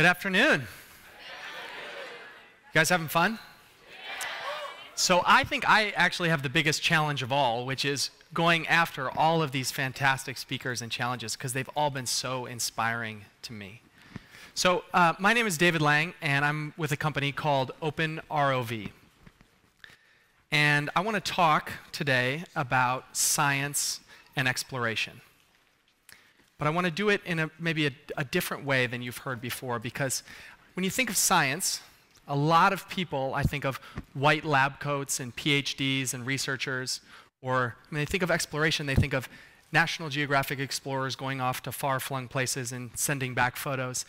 Good afternoon. You guys having fun? So, I think I actually have the biggest challenge of all, which is going after all of these fantastic speakers and challenges because they've all been so inspiring to me. So, uh, my name is David Lang, and I'm with a company called Open ROV. And I want to talk today about science and exploration. But I want to do it in a, maybe a, a different way than you've heard before because when you think of science, a lot of people, I think of white lab coats and PhDs and researchers, or when they think of exploration, they think of National Geographic explorers going off to far flung places and sending back photos.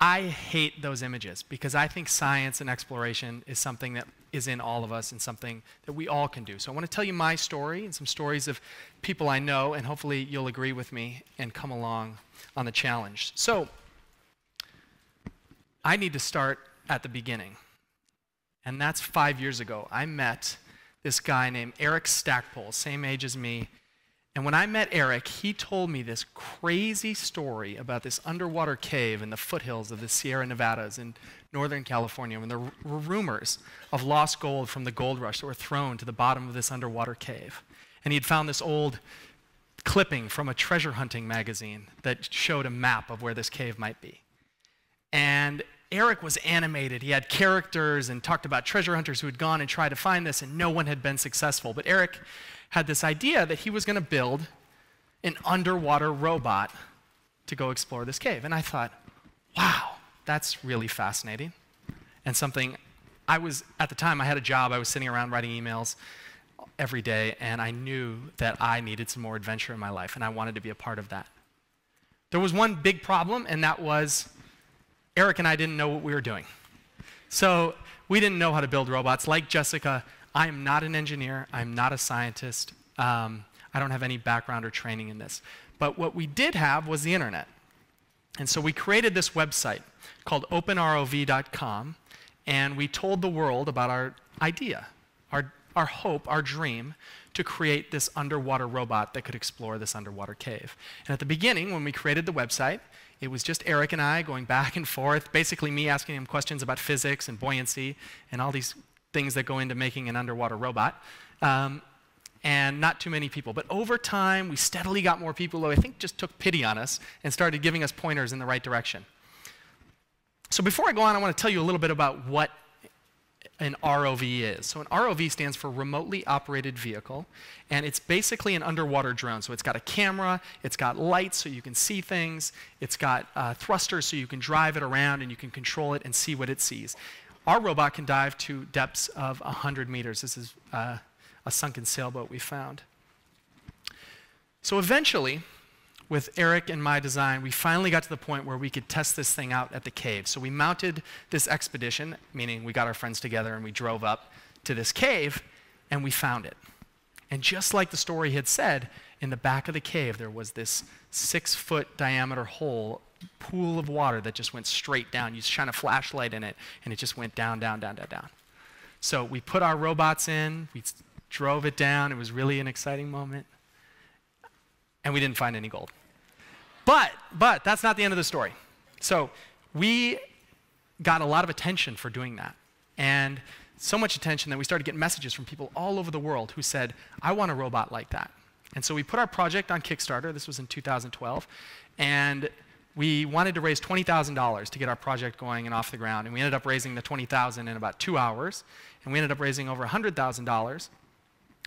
I hate those images because I think science and exploration is something that is in all of us and something that we all can do. So I want to tell you my story and some stories of people I know, and hopefully you'll agree with me and come along on the challenge. So I need to start at the beginning. And that's five years ago. I met this guy named Eric Stackpole, same age as me, and when I met Eric, he told me this crazy story about this underwater cave in the foothills of the Sierra Nevadas in Northern California when there were rumors of lost gold from the gold rush that were thrown to the bottom of this underwater cave. And he had found this old clipping from a treasure hunting magazine that showed a map of where this cave might be. And Eric was animated. He had characters and talked about treasure hunters who had gone and tried to find this, and no one had been successful. But Eric had this idea that he was going to build an underwater robot to go explore this cave. And I thought, wow, that's really fascinating. And something I was, at the time, I had a job, I was sitting around writing emails every day, and I knew that I needed some more adventure in my life, and I wanted to be a part of that. There was one big problem, and that was Eric and I didn't know what we were doing. So we didn't know how to build robots. Like Jessica, I am not an engineer, I'm not a scientist, um, I don't have any background or training in this. But what we did have was the internet. And so we created this website called openrov.com, and we told the world about our idea, our, our hope, our dream to create this underwater robot that could explore this underwater cave. And at the beginning, when we created the website, it was just Eric and I going back and forth, basically me asking him questions about physics and buoyancy and all these things that go into making an underwater robot. Um, and not too many people. But over time, we steadily got more people who I think just took pity on us and started giving us pointers in the right direction. So before I go on, I want to tell you a little bit about what an ROV is. So an ROV stands for remotely operated vehicle, and it's basically an underwater drone. So it's got a camera, it's got lights so you can see things, it's got uh, thrusters so you can drive it around and you can control it and see what it sees. Our robot can dive to depths of 100 meters. This is uh, a sunken sailboat we found. So eventually, with Eric and my design, we finally got to the point where we could test this thing out at the cave. So we mounted this expedition, meaning we got our friends together and we drove up to this cave and we found it. And just like the story had said, in the back of the cave there was this six foot diameter hole pool of water that just went straight down. You shine a flashlight in it, and it just went down, down, down, down, down. So we put our robots in, we drove it down. It was really an exciting moment. And we didn't find any gold. But, but that's not the end of the story. So we got a lot of attention for doing that. And so much attention that we started getting messages from people all over the world who said, I want a robot like that. And so we put our project on Kickstarter. This was in 2012. And we wanted to raise $20,000 to get our project going and off the ground, and we ended up raising the 20,000 dollars in about two hours, and we ended up raising over $100,000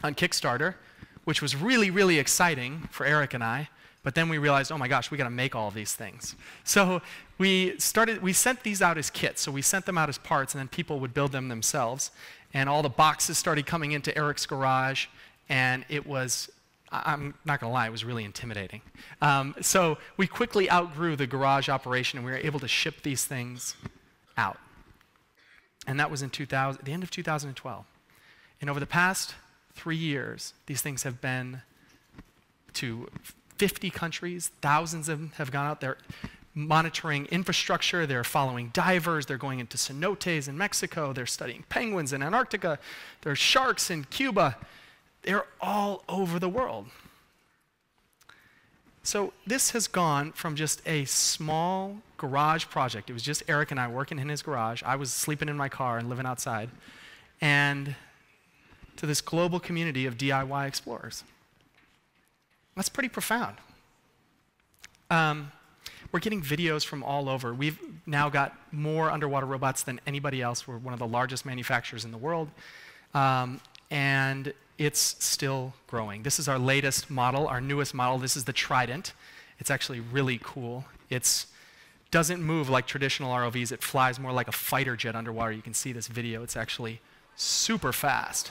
on Kickstarter, which was really, really exciting for Eric and I. But then we realized, oh my gosh, we got to make all these things. So we started. We sent these out as kits. So we sent them out as parts, and then people would build them themselves. And all the boxes started coming into Eric's garage, and it was I'm not going to lie, it was really intimidating. Um, so we quickly outgrew the garage operation and we were able to ship these things out. And that was in 2000, the end of 2012. And over the past three years, these things have been to 50 countries. Thousands of them have gone out there monitoring infrastructure. They're following divers. They're going into cenotes in Mexico. They're studying penguins in Antarctica. There's sharks in Cuba. They're all over the world. So this has gone from just a small garage project. It was just Eric and I working in his garage. I was sleeping in my car and living outside. And to this global community of DIY explorers. That's pretty profound. Um, we're getting videos from all over. We've now got more underwater robots than anybody else. We're one of the largest manufacturers in the world. Um, and it's still growing. This is our latest model, our newest model. This is the Trident. It's actually really cool. It doesn't move like traditional ROVs. It flies more like a fighter jet underwater. You can see this video. It's actually super fast.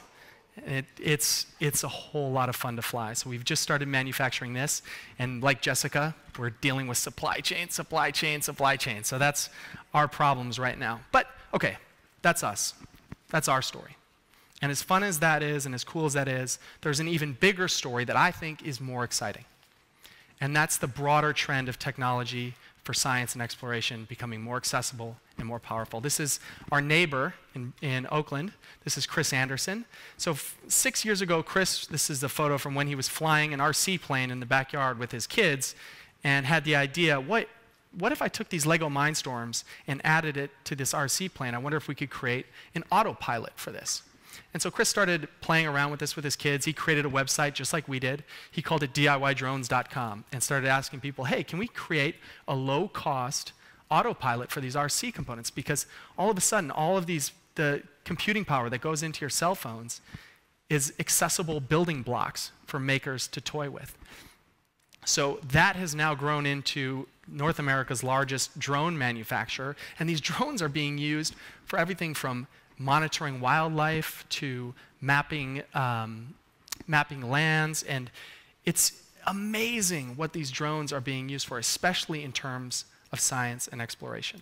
It, it's, it's a whole lot of fun to fly. So we've just started manufacturing this. And like Jessica, we're dealing with supply chain, supply chain, supply chain. So that's our problems right now. But okay, that's us. That's our story. And as fun as that is and as cool as that is, there's an even bigger story that I think is more exciting. And that's the broader trend of technology for science and exploration becoming more accessible and more powerful. This is our neighbor in, in Oakland. This is Chris Anderson. So, six years ago, Chris, this is the photo from when he was flying an RC plane in the backyard with his kids and had the idea what, what if I took these Lego Mindstorms and added it to this RC plane? I wonder if we could create an autopilot for this. And so Chris started playing around with this with his kids. He created a website just like we did. He called it DIYdrones.com and started asking people, hey, can we create a low cost autopilot for these RC components? Because all of a sudden, all of these, the computing power that goes into your cell phones is accessible building blocks for makers to toy with. So that has now grown into North America's largest drone manufacturer, and these drones are being used for everything from monitoring wildlife to mapping, um, mapping lands. And it's amazing what these drones are being used for, especially in terms of science and exploration.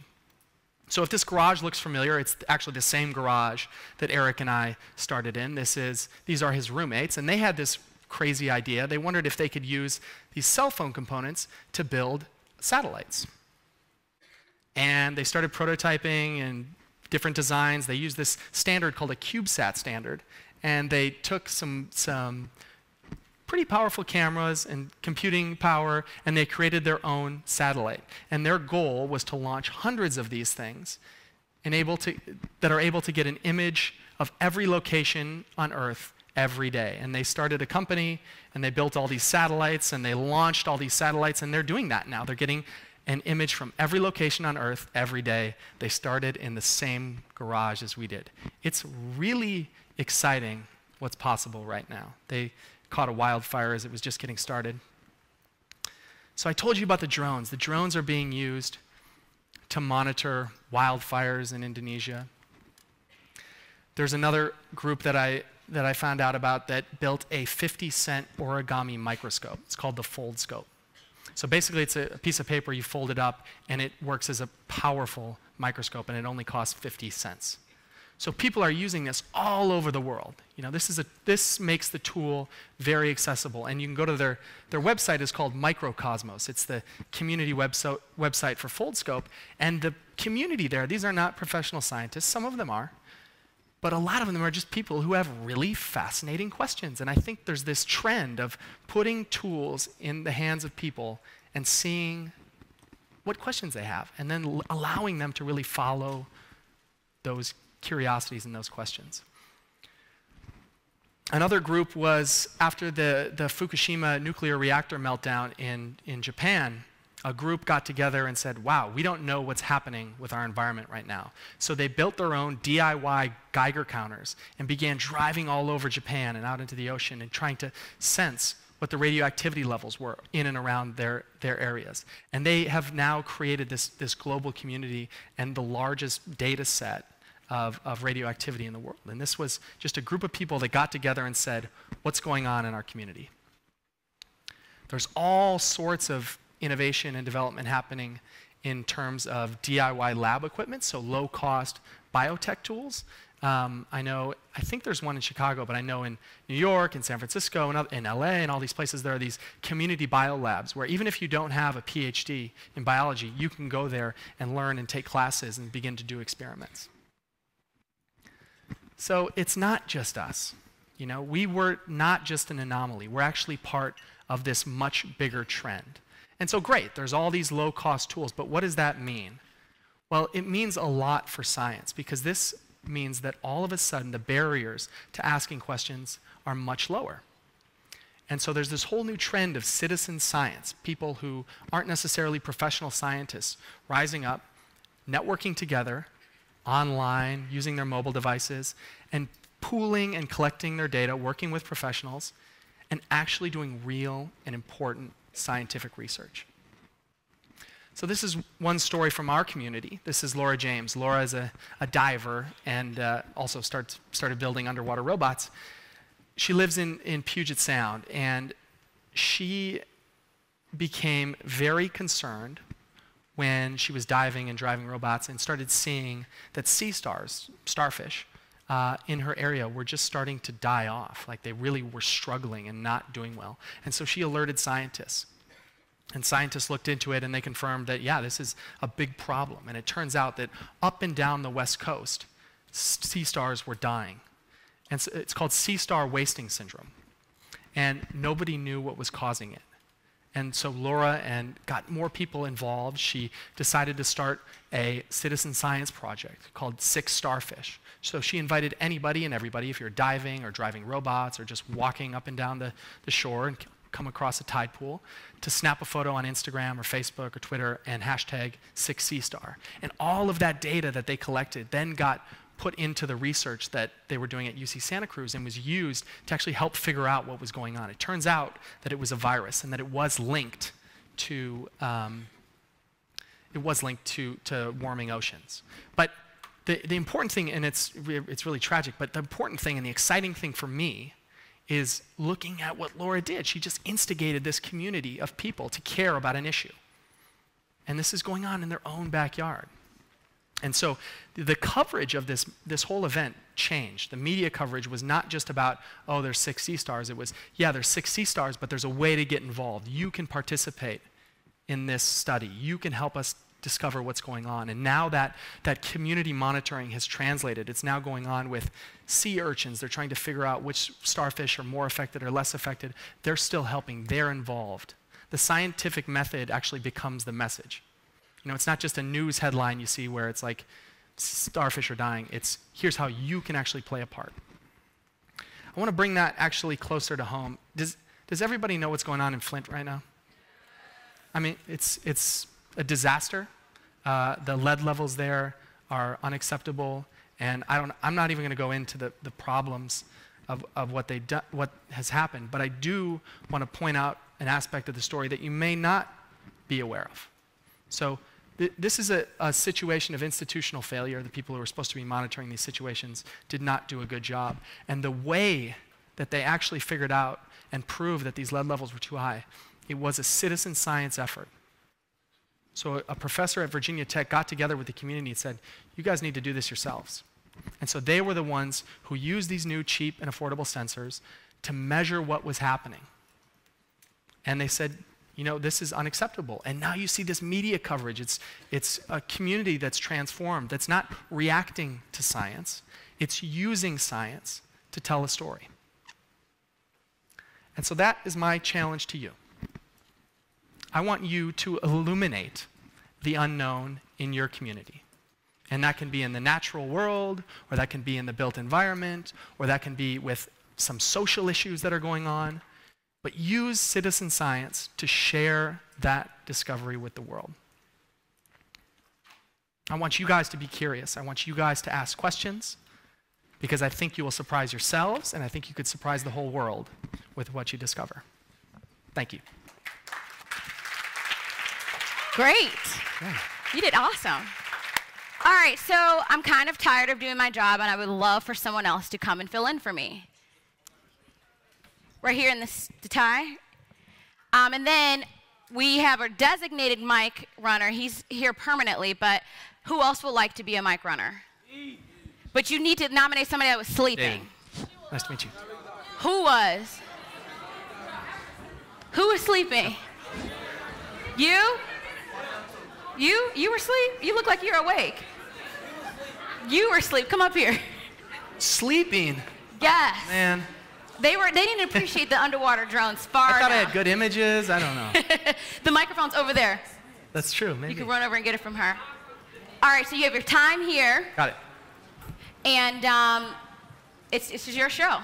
So if this garage looks familiar, it's actually the same garage that Eric and I started in. This is, these are his roommates, and they had this crazy idea. They wondered if they could use these cell phone components to build satellites. And they started prototyping and different designs. They used this standard called a CubeSat standard, and they took some, some pretty powerful cameras and computing power, and they created their own satellite. And their goal was to launch hundreds of these things and able to, that are able to get an image of every location on Earth every day. And they started a company, and they built all these satellites, and they launched all these satellites, and they're doing that now. They're getting an image from every location on earth every day. They started in the same garage as we did. It's really exciting what's possible right now. They caught a wildfire as it was just getting started. So I told you about the drones. The drones are being used to monitor wildfires in Indonesia. There's another group that I, that I found out about that built a 50 cent origami microscope. It's called the Foldscope. So basically, it's a piece of paper, you fold it up, and it works as a powerful microscope, and it only costs 50 cents. So people are using this all over the world. You know, this, is a, this makes the tool very accessible. And you can go to their, their website is called Microcosmos. It's the community webso- website for Foldscope. And the community there, these are not professional scientists. Some of them are. But a lot of them are just people who have really fascinating questions. And I think there's this trend of putting tools in the hands of people and seeing what questions they have, and then allowing them to really follow those curiosities and those questions. Another group was after the, the Fukushima nuclear reactor meltdown in, in Japan a group got together and said, wow, we don't know what's happening with our environment right now. So they built their own DIY Geiger counters and began driving all over Japan and out into the ocean and trying to sense what the radioactivity levels were in and around their, their areas. And they have now created this, this global community and the largest data set of, of radioactivity in the world. And this was just a group of people that got together and said, what's going on in our community? There's all sorts of innovation and development happening in terms of DIY lab equipment, so low cost biotech tools. Um, I know, I think there's one in Chicago, but I know in New York and San Francisco and in LA and all these places, there are these community bio labs where even if you don't have a PhD in biology, you can go there and learn and take classes and begin to do experiments. So it's not just us. You know, we were not just an anomaly. We're actually part of this much bigger trend. And so, great, there's all these low cost tools, but what does that mean? Well, it means a lot for science because this means that all of a sudden the barriers to asking questions are much lower. And so there's this whole new trend of citizen science, people who aren't necessarily professional scientists rising up, networking together online, using their mobile devices, and pooling and collecting their data, working with professionals, and actually doing real and important scientific research. So this is one story from our community. This is Laura James. Laura is a, a diver and uh, also starts, started building underwater robots. She lives in, in Puget Sound, and she became very concerned when she was diving and driving robots and started seeing that sea stars, starfish, uh, in her area were just starting to die off. Like they really were struggling and not doing well. And so she alerted scientists. And scientists looked into it and they confirmed that, yeah, this is a big problem. And it turns out that up and down the West Coast, sea stars were dying. And so it's called sea star wasting syndrome. And nobody knew what was causing it. And so Laura and got more people involved. She decided to start a citizen science project called Sick Starfish. So she invited anybody and everybody, if you're diving or driving robots or just walking up and down the, the shore and come across a tide pool, to snap a photo on Instagram or Facebook or Twitter and hashtag 6SeaStar. And all of that data that they collected then got put into the research that they were doing at UC Santa Cruz and was used to actually help figure out what was going on. It turns out that it was a virus and that it was linked to um, it was linked to, to warming oceans. But the, the important thing, and it's, it's really tragic, but the important thing and the exciting thing for me is looking at what Laura did. She just instigated this community of people to care about an issue. And this is going on in their own backyard. And so the coverage of this, this whole event changed. The media coverage was not just about, oh, there's six sea stars. It was, yeah, there's six sea stars, but there's a way to get involved. You can participate in this study. You can help us discover what's going on. And now that, that community monitoring has translated, it's now going on with sea urchins. They're trying to figure out which starfish are more affected or less affected. They're still helping, they're involved. The scientific method actually becomes the message. You know, it's not just a news headline you see where it's like starfish are dying. It's here's how you can actually play a part. I want to bring that actually closer to home. Does, does everybody know what's going on in Flint right now? I mean, it's, it's a disaster. Uh, the lead levels there are unacceptable, and I don't, I'm not even going to go into the, the problems of, of what, they do, what has happened, but I do want to point out an aspect of the story that you may not be aware of. So, this is a, a situation of institutional failure. The people who were supposed to be monitoring these situations did not do a good job. And the way that they actually figured out and proved that these lead levels were too high, it was a citizen science effort so a professor at Virginia Tech got together with the community and said, You guys need to do this yourselves. And so they were the ones who used these new cheap and affordable sensors to measure what was happening. And they said, you know, this is unacceptable. And now you see this media coverage. It's, it's a community that's transformed, that's not reacting to science, it's using science to tell a story. And so that is my challenge to you. I want you to illuminate the unknown in your community. And that can be in the natural world, or that can be in the built environment, or that can be with some social issues that are going on. But use citizen science to share that discovery with the world. I want you guys to be curious. I want you guys to ask questions because I think you will surprise yourselves and I think you could surprise the whole world with what you discover. Thank you. Great. Yeah. You did awesome. All right, so I'm kind of tired of doing my job, and I would love for someone else to come and fill in for me. Right here in this, the tie. Um, and then we have a designated mic runner. He's here permanently, but who else would like to be a mic runner? But you need to nominate somebody that was sleeping. Nice to meet you. Who was? Who was sleeping? You? You? You were asleep? You look like you're awake. You were asleep. Come up here. Sleeping? Yes. Man, They were they didn't appreciate the underwater drones far I thought I had good images. I don't know. the microphone's over there. That's true. Maybe. You can run over and get it from her. All right, so you have your time here, Got it. and um, it's it's your show.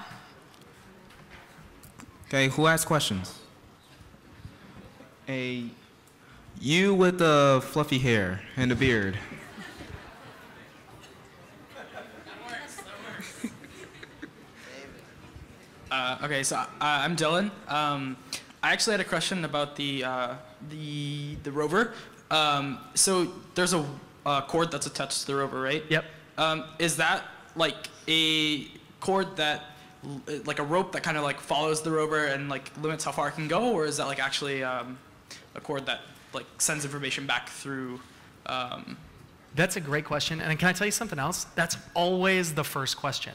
Okay, who has questions? A you with the fluffy hair and the beard. Uh, okay, so uh, I'm Dylan. Um, I actually had a question about the uh, the the rover. Um, so there's a uh, cord that's attached to the rover, right? Yep. Um, is that like a cord that like a rope that kind of like follows the rover and like limits how far it can go, or is that like actually um, a cord that like sends information back through? Um, That's a great question. And can I tell you something else? That's always the first question.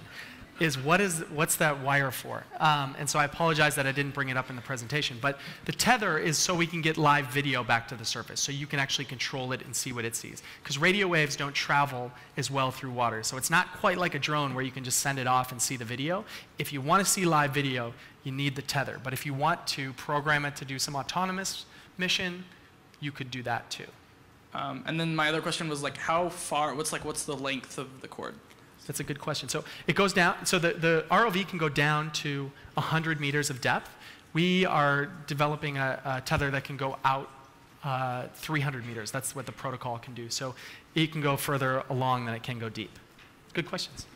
Is what is what's that wire for? Um, and so I apologize that I didn't bring it up in the presentation. But the tether is so we can get live video back to the surface, so you can actually control it and see what it sees. Because radio waves don't travel as well through water, so it's not quite like a drone where you can just send it off and see the video. If you want to see live video, you need the tether. But if you want to program it to do some autonomous mission, you could do that too. um, and then my other question was like, how far? What's like what's the length of the cord? That's a good question. So it goes down, so the, the ROV can go down to 100 meters of depth. We are developing a, a tether that can go out uh, 300 meters. That's what the protocol can do. So it can go further along than it can go deep. Good questions.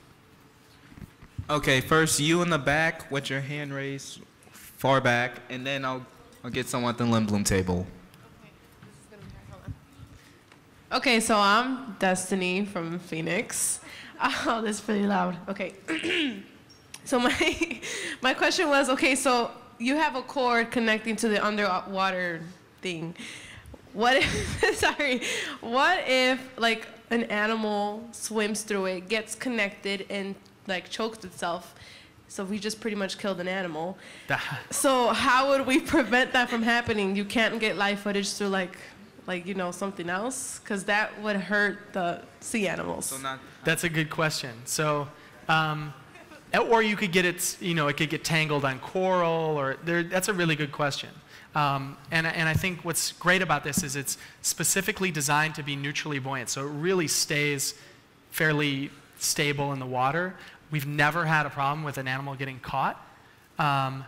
Okay, first you in the back with your hand raised far back, and then I'll I'll get someone at the Lindblom table. Okay, so I'm Destiny from Phoenix. Oh, that's pretty loud. Okay. so my my question was, okay, so you have a cord connecting to the underwater thing. What if sorry, what if like an animal swims through it, gets connected and like chokes itself? So we just pretty much killed an animal. So how would we prevent that from happening? You can't get live footage through like, like you know something else, because that would hurt the sea animals. So not that's a good question. So, um, or you could get it, you know, it could get tangled on coral, or there, that's a really good question. Um, and, and I think what's great about this is it's specifically designed to be neutrally buoyant, so it really stays fairly stable in the water. We've never had a problem with an animal getting caught. Um,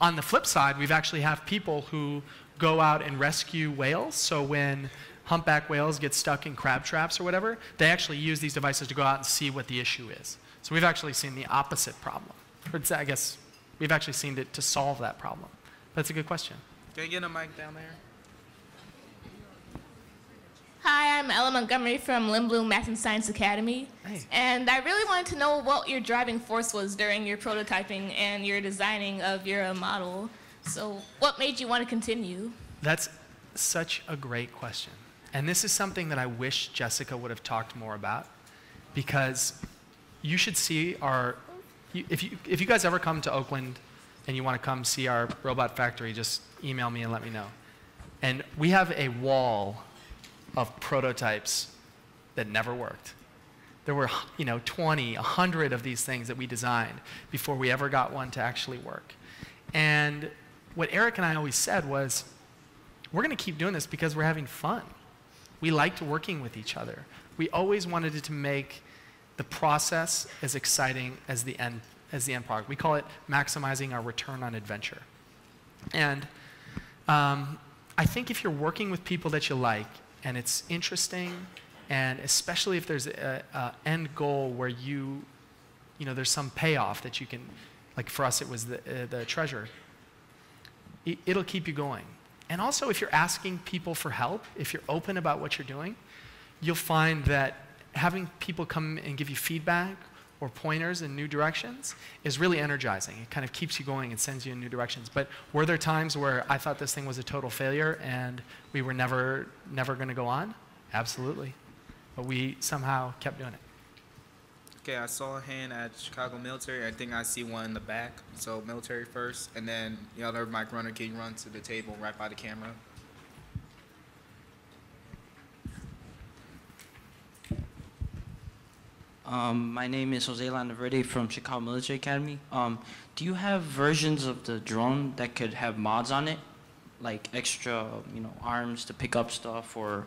on the flip side, we've actually have people who go out and rescue whales. So when humpback whales get stuck in crab traps or whatever, they actually use these devices to go out and see what the issue is. So we've actually seen the opposite problem. Or it's- I guess we've actually seen it to solve that problem. That's a good question. Can you get a mic down there? Hi, I'm Ella Montgomery from Lindblom Math and Science Academy. Hey. And I really wanted to know what your driving force was during your prototyping and your designing of your model. So, what made you want to continue? That's such a great question. And this is something that I wish Jessica would have talked more about because you should see our. If, you, if you guys ever come to Oakland and you want to come see our robot factory, just email me and let me know. And we have a wall of prototypes that never worked. There were, you know, 20, 100 of these things that we designed before we ever got one to actually work. And what Eric and I always said was, we're going to keep doing this because we're having fun. We liked working with each other. We always wanted to make the process as exciting as the end, as the end product. We call it maximizing our return on adventure. And um, I think if you're working with people that you like and it's interesting, and especially if there's an end goal where you, you know, there's some payoff that you can, like for us it was the, uh, the treasure, it'll keep you going. And also, if you're asking people for help, if you're open about what you're doing, you'll find that having people come and give you feedback or pointers in new directions is really energizing. It kind of keeps you going and sends you in new directions. But were there times where I thought this thing was a total failure and we were never, never going to go on? Absolutely. But we somehow kept doing it. Okay, I saw a hand at Chicago Military. I think I see one in the back. So military first, and then the other mic runner can run to the table right by the camera. Um, my name is Jose Landaverde from Chicago Military Academy. Um, do you have versions of the drone that could have mods on it, like extra, you know, arms to pick up stuff or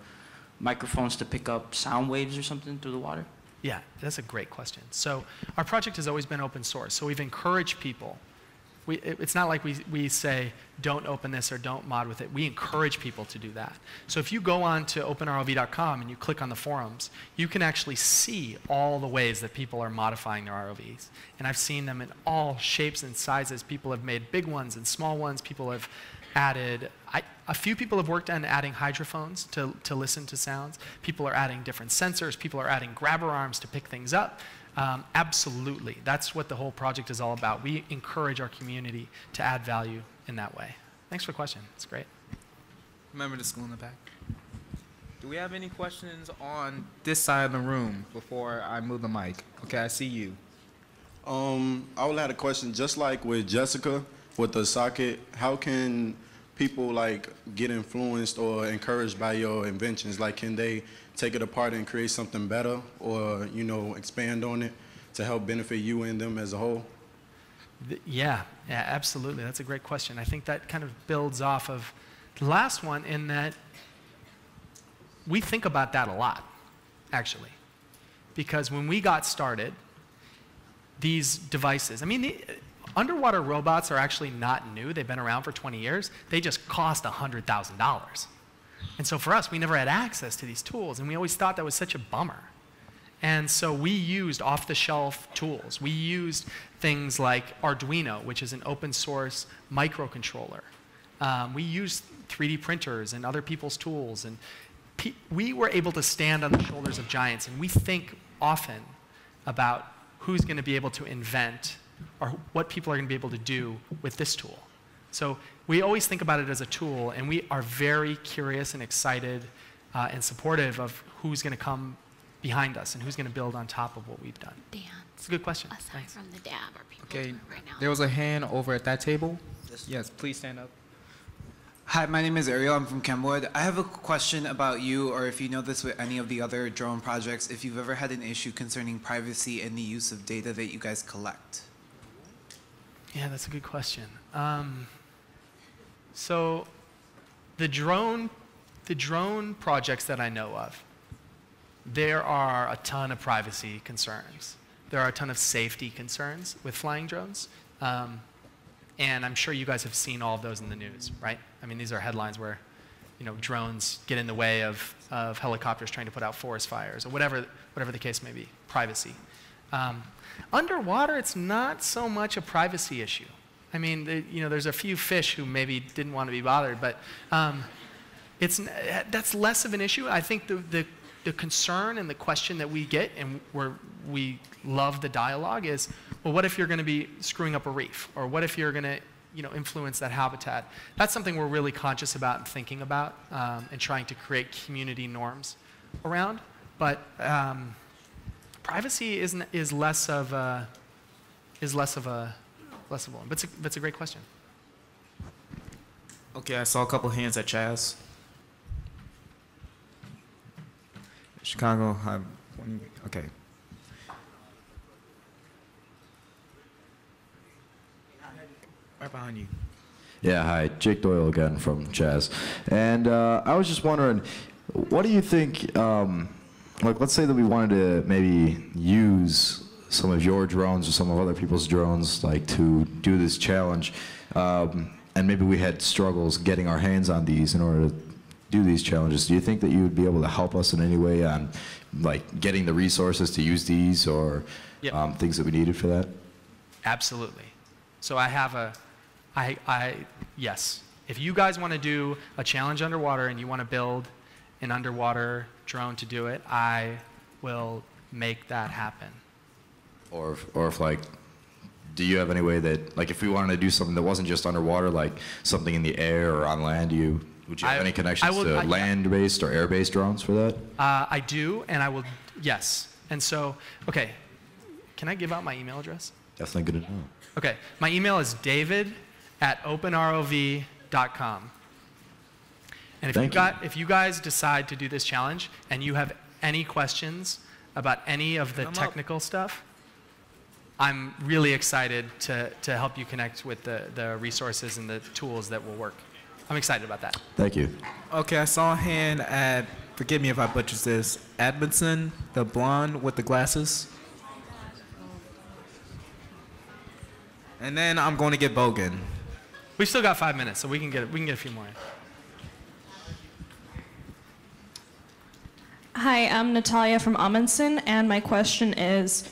microphones to pick up sound waves or something through the water? Yeah, that's a great question. So our project has always been open source. So we've encouraged people. We, it- it's not like we, we say, don't open this or don't mod with it. We encourage people to do that. So if you go on to openrov.com and you click on the forums, you can actually see all the ways that people are modifying their ROVs. And I've seen them in all shapes and sizes. People have made big ones and small ones. People have added, I, a few people have worked on adding hydrophones to, to listen to sounds. People are adding different sensors. People are adding grabber arms to pick things up. Um, absolutely. That's what the whole project is all about. We encourage our community to add value in that way. Thanks for the question. It's great. Remember the school in the back. Do we have any questions on this side of the room before I move the mic? Okay, I see you. Um, I would have a question, just like with Jessica, with the socket, how can people like get influenced or encouraged by your inventions? Like, can they take it apart and create something better, or you know, expand on it to help benefit you and them as a whole? Yeah, yeah, absolutely. That's a great question. I think that kind of builds off of the last one in that we think about that a lot, actually. Because when we got started, these devices, I mean, the, underwater robots are actually not new. They've been around for 20 years. They just cost $100,000. And so for us, we never had access to these tools, and we always thought that was such a bummer. And so we used off the shelf tools. We used things like Arduino, which is an open source microcontroller. Um, we used 3D printers and other people's tools. And pe- we were able to stand on the shoulders of giants. And we think often about who's going to be able to invent or what people are going to be able to do with this tool. So we always think about it as a tool, and we are very curious and excited uh, and supportive of who's going to come behind us and who's going to build on top of what we've done. Dance. It's a good question. Aside Thanks. from the dab, are people Okay, doing it right now? there was a hand over at that table. Yes, please stand up. Hi, my name is Ariel. I'm from Kenwood. I have a question about you, or if you know this with any of the other drone projects, if you've ever had an issue concerning privacy and the use of data that you guys collect. Yeah, that's a good question. Um, so, the drone, the drone projects that I know of, there are a ton of privacy concerns. There are a ton of safety concerns with flying drones. Um, and I'm sure you guys have seen all of those in the news, right? I mean, these are headlines where, you know, drones get in the way of, of helicopters trying to put out forest fires or whatever, whatever the case may be, privacy. Um, underwater, it's not so much a privacy issue. I mean, the, you know, there's a few fish who maybe didn't want to be bothered, but um, it's, that's less of an issue. I think the, the, the concern and the question that we get, and where we love the dialogue, is, well, what if you're going to be screwing up a reef, or what if you're going to, you know, influence that habitat? That's something we're really conscious about and thinking about, um, and trying to create community norms around. But um, privacy is, n- is less of a, is less of a, less of a one. But it's a, that's a great question. Okay, I saw a couple hands at Chaz. Chicago, I'm, okay. Right behind you. Yeah, hi, Jake Doyle again from Chaz. And uh, I was just wondering, what do you think, um, like, let's say that we wanted to maybe use some of your drones or some of other people's drones, like, to do this challenge, um, and maybe we had struggles getting our hands on these in order to do these challenges. Do you think that you would be able to help us in any way on, like, getting the resources to use these or Yep. um, things that we needed for that? Absolutely. So I have a, I, I, yes. If you guys want to do a challenge underwater and you want to build an underwater drone to do it, I will make that happen. Or, if- or if like, do you have any way that, like, if we wanted to do something that wasn't just underwater, like something in the air or on land, you, would you have I- any connections will- to I- land-based or air-based drones for that? Uh, I do, and I will, yes. And so, okay, can I give out my email address? Definitely good to know. Okay, my email is david at openrov.com. And if you, Thank you. got, if you guys decide to do this challenge and you have any questions about any of the Come up. technical stuff, I'm really excited to, to help you connect with the, the resources and the tools that will work. I'm excited about that. Thank you. Okay, I saw a hand at, forgive me if I butcher this, Admonson, the blonde with the glasses. And then I'm going to get Bogan. We've still got five minutes, so we can get, we can get a few more. in. Hi, I'm Natalia from Amundsen, and my question is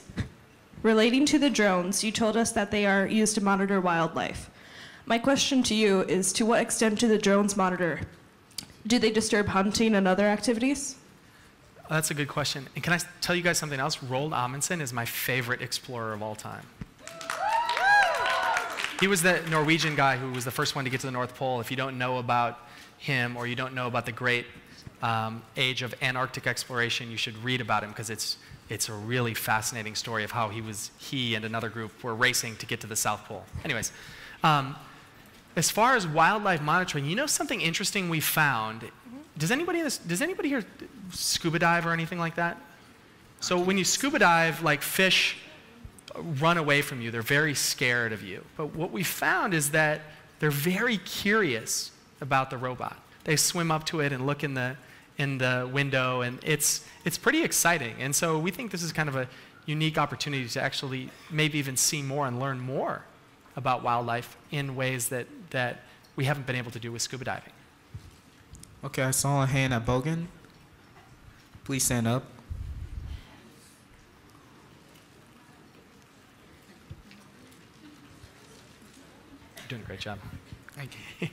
relating to the drones. You told us that they are used to monitor wildlife. My question to you is to what extent do the drones monitor? Do they disturb hunting and other activities? Oh, that's a good question. And can I tell you guys something else? Roald Amundsen is my favorite explorer of all time. He was the Norwegian guy who was the first one to get to the North Pole. If you don't know about him or you don't know about the great um, age of Antarctic exploration, you should read about him because it's, it's a really fascinating story of how he, was, he and another group were racing to get to the South Pole. Anyways, um, as far as wildlife monitoring, you know something interesting we found? Does anybody, this, does anybody here scuba dive or anything like that? So when you scuba dive, like fish run away from you. They're very scared of you. But what we found is that they're very curious about the robot. They swim up to it and look in the, in the window, and it's, it's pretty exciting. And so we think this is kind of a unique opportunity to actually maybe even see more and learn more about wildlife in ways that, that we haven't been able to do with scuba diving. Okay, I saw a hand at Bogan. Please stand up. You're doing a great job. Thank you.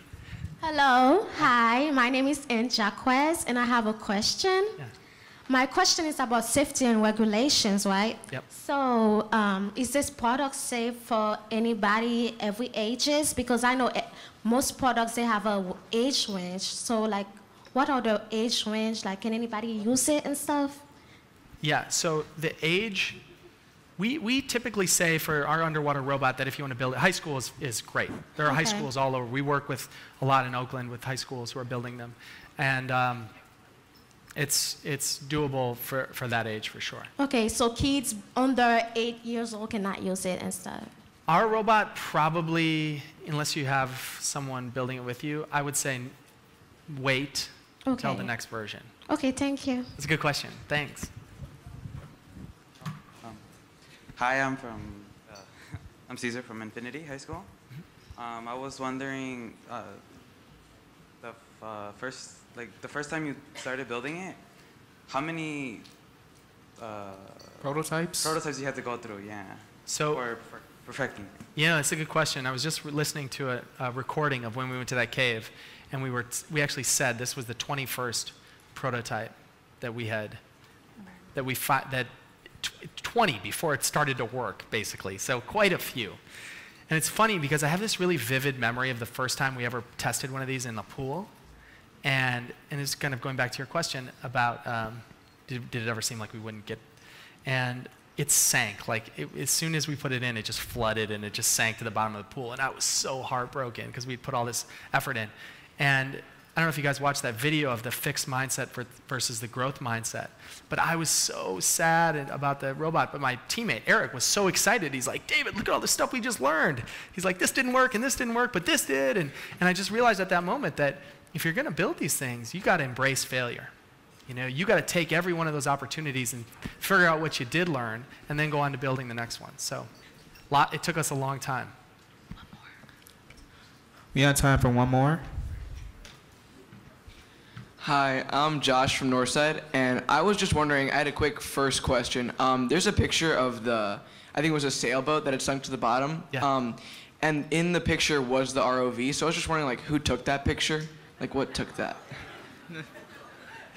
Hello, hi, my name is Anne Jacquez, and I have a question. Yeah. My question is about safety and regulations, right? Yep. So, um, is this product safe for anybody, every ages? Because I know eh, most products they have a age range. So, like, what are the age range? Like, can anybody use it and stuff? Yeah, so the age, we, we typically say for our underwater robot that if you want to build it, high school is, is great. There are high schools all over. We work with a lot in Oakland with high schools who are building them. And um, it's, it's doable for, for that age for sure. Okay, so kids under eight years old cannot use it and stuff. Our robot probably, unless you have someone building it with you, I would say wait until the next version. Okay, thank you. That's a good question. Thanks. Hi, I'm from, uh, I'm Caesar from Infinity High School. Um, I was wondering, uh, the uh, first, like the first time you started building it, how many uh, Prototypes? prototypes you had to go through? Yeah. So- for, for perfecting. it? Yeah, that's a good question. I was just listening to a, a recording of when we went to that cave, and we were t- we actually said this was the 21st prototype that we had that we that 20 before it started to work, basically. So quite a few. And it's funny because I have this really vivid memory of the first time we ever tested one of these in the pool, and and it's kind of going back to your question about um, did, did it ever seem like we wouldn't get and it sank like it, as soon as we put it in it just flooded and it just sank to the bottom of the pool and i was so heartbroken because we'd put all this effort in and i don't know if you guys watched that video of the fixed mindset ver- versus the growth mindset but i was so sad about the robot but my teammate eric was so excited he's like david look at all this stuff we just learned he's like this didn't work and this didn't work but this did and, and i just realized at that moment that if you're going to build these things you got to embrace failure you know, you got to take every one of those opportunities and figure out what you did learn, and then go on to building the next one. So, lot, it took us a long time. We have time for one more. Hi, I'm Josh from Northside, and I was just wondering. I had a quick first question. Um, there's a picture of the, I think it was a sailboat that had sunk to the bottom. Yeah. Um, and in the picture was the ROV. So I was just wondering, like, who took that picture? Like, what took that?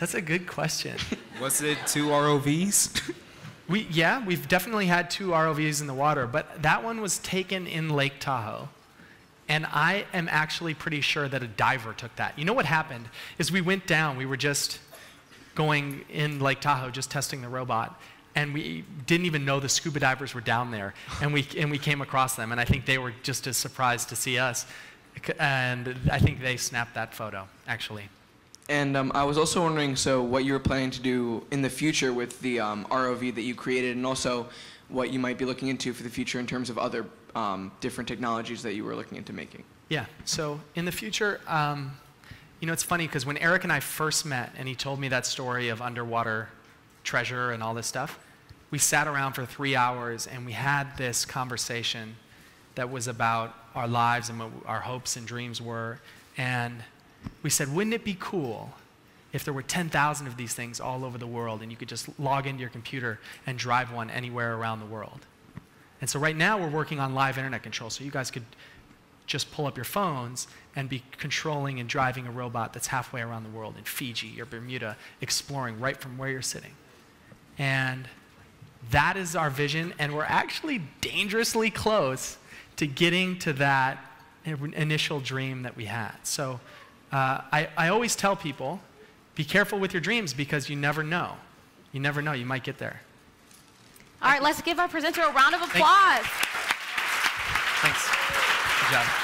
That's a good question. Was it two ROVs? We, yeah, we've definitely had two ROVs in the water, but that one was taken in Lake Tahoe. And I am actually pretty sure that a diver took that. You know what happened is we went down, we were just going in Lake Tahoe, just testing the robot, and we didn't even know the scuba divers were down there. And we, and we came across them, and I think they were just as surprised to see us. And I think they snapped that photo, actually. And um, I was also wondering, so what you were planning to do in the future with the um, ROV that you created, and also what you might be looking into for the future in terms of other um, different technologies that you were looking into making. Yeah. So in the future, um, you know, it's funny because when Eric and I first met, and he told me that story of underwater treasure and all this stuff, we sat around for three hours and we had this conversation that was about our lives and what our hopes and dreams were. And we said, wouldn't it be cool if there were 10,000 of these things all over the world and you could just log into your computer and drive one anywhere around the world? And so right now we're working on live internet control, so you guys could just pull up your phones and be controlling and driving a robot that's halfway around the world in Fiji or Bermuda, exploring right from where you're sitting. And that is our vision, and we're actually dangerously close to getting to that initial dream that we had. So uh, I, I always tell people be careful with your dreams because you never know. You never know, you might get there. All right, let's give our presenter a round of applause. Thanks. Good job.